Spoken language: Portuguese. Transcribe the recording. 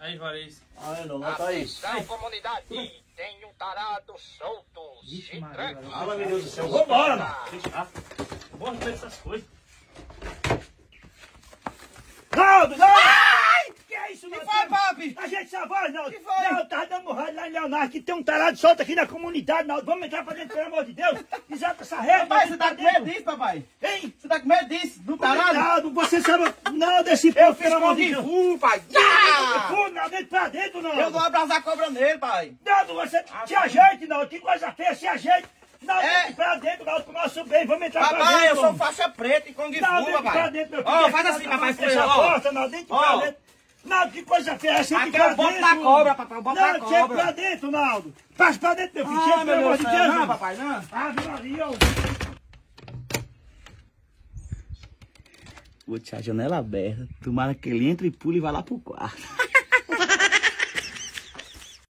Aí, Juarez. Aí, não, bota aí. Atenção, comunidade. Tem um tarado solto. Vixe, Se Maria, tranque. Fala, meu Deus do céu. Vambora, mano. Bora ver essas coisas. Naldo, não! Ai! Que é isso, Que Naldo? foi, papi? A gente só vai, Naldo. Que foi? Não, tá dando rádio lá em Leonardo, que tem um tarado solto aqui na comunidade, Naldo. Vamos entrar pra dentro, pelo amor de Deus. Desata essa régua. Papai, vamos você tá com medo disso, papai? Hein? Você tá com medo disso? Do tarado? Naldo, você sabe... Não, desse Eu povo, fiz pelo amor com de de Deus. fu, pai. Pô, Naldo, entra pra dentro, Naldo. Eu vou abraçar a cobra nele, pai. Naldo, você Ah, se tá. ajeite, Naldo. Que coisa feia, se ajeite. Naldo, É. pra dentro, Naldo, pro nosso bem. Vamos entrar pra Papai, eu dentro. sou faixa preta e Kung Não, Fu, dentro pra papai. dentro, meu Ó, filho. faz assim, papai, Fecha a porta, não, dentro Ó. pra dentro. Naldo, que coisa feia. Sempre Aqui pra é o boto dentro. da cobra, papai, o boto da Não, chega cobra. pra dentro, Naldo. Passa pra dentro, meu filho. Ah, Chega, meu pelo amor de. Deus. Não, papai, não. Ave Maria, ó. Vou deixar a janela aberta. Tomara que ele entre e pule e vá lá pro quarto.